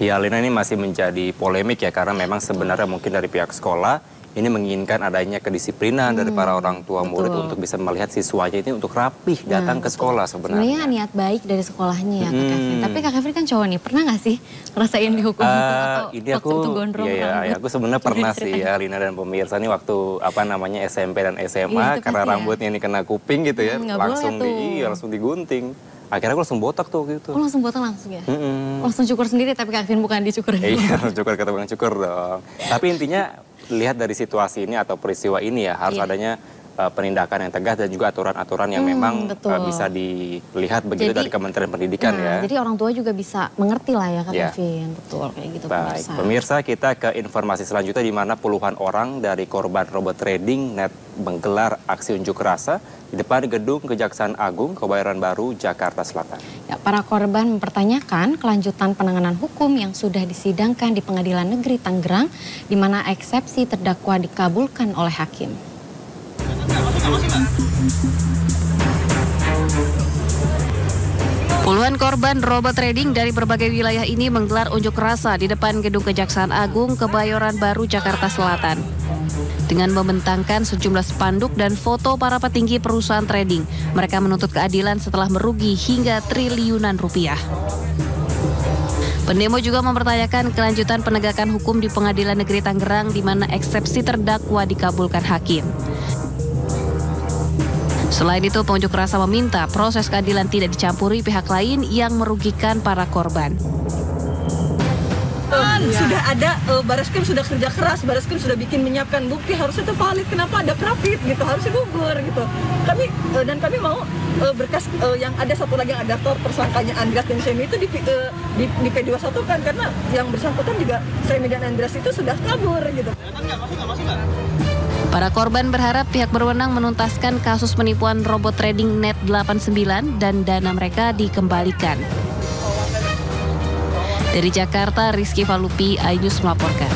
Ya, Lina ini masih menjadi polemik ya karena memang sebenarnya mungkin dari pihak sekolah ini menginginkan adanya kedisiplinan dari para orang tua murid betul. untuk bisa melihat siswanya ini untuk rapih datang ke sekolah Sebenarnya sebenarnya. niat baik dari sekolahnya ya Kak Hmm. Kevin. Tapi Kak Kevin kan cowok nih, pernah nggak sih ngerasain dihukum Eh, atau ini waktu aku, itu gondrong iya, iya, rambut? aku sebenarnya pernah sih ya Lina dan pemirsa ini waktu apa namanya SMP dan SMA Iya, karena ya. rambutnya ini kena kuping gitu ya, Hmm, langsung di, iya, langsung digunting. Akhirnya aku langsung botak tuh gitu. Oh langsung potong langsung ya? Mm-mm. Langsung cukur sendiri tapi Kak Kevin bukan dicukur. Iya, cukur kata bang cukur dong. Tapi intinya lihat dari situasi ini atau peristiwa ini ya harus Iya. adanya uh, penindakan yang tegas dan juga aturan-aturan yang Hmm, memang betul. uh, bisa dilihat begitu Jadi- dari Kementerian Pendidikan Nah, ya. Jadi orang tua juga bisa mengerti lah ya Kak Iya. Kevin. Betul kayak gitu Baik, pemirsa. pemirsa kita ke informasi selanjutnya di mana puluhan orang dari korban robot trading net menggelar aksi unjuk rasa di depan gedung Kejaksaan Agung Kebayoran Baru Jakarta Selatan. Ya, para korban mempertanyakan kelanjutan penanganan hukum yang sudah disidangkan di Pengadilan Negeri Tangerang, di mana eksepsi terdakwa dikabulkan oleh hakim. Puluhan korban robot trading dari berbagai wilayah ini menggelar unjuk rasa di depan Gedung Kejaksaan Agung Kebayoran Baru Jakarta Selatan. Dengan membentangkan sejumlah spanduk dan foto para petinggi perusahaan trading, mereka menuntut keadilan setelah merugi hingga triliunan rupiah. Pendemo juga mempertanyakan kelanjutan penegakan hukum di Pengadilan Negeri Tangerang di mana eksepsi terdakwa dikabulkan hakim. Selain itu, pengunjuk rasa meminta proses keadilan tidak dicampuri pihak lain yang merugikan para korban. Kan sudah ada eh, Bareskrim sudah kerja keras, Bareskrim sudah bikin menyiapkan bukti harusnya itu valid. Kenapa ada profit gitu? Harusnya gugur gitu. Kami eh, dan kami mau eh, berkas eh, yang ada satu lagi yang ada tor tersangkanya Andreas dan Semi itu di, eh, di, di P21 kan karena yang bersangkutan juga Semi dan Andreas itu sudah kabur gitu. Para korban berharap pihak berwenang menuntaskan kasus penipuan robot trading net 89 dan dana mereka dikembalikan. Dari Jakarta, Rizky Falupi, iNews melaporkan.